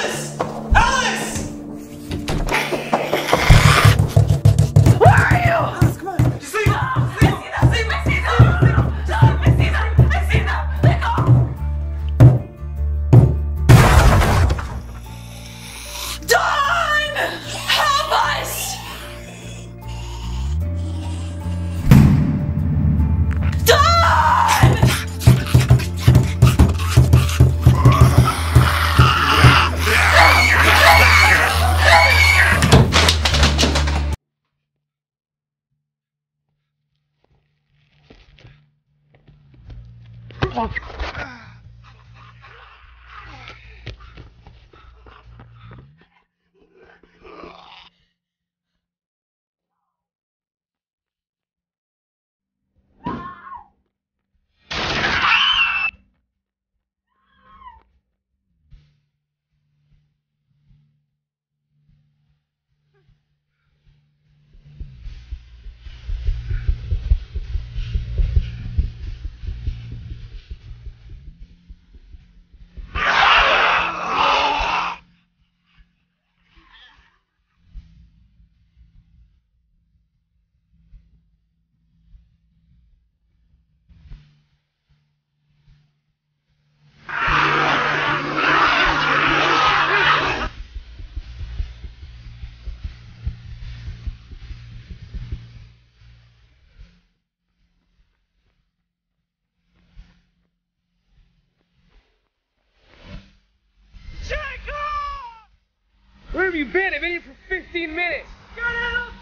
Alice! 放。You been? I've been here for 15 minutes. Gotta help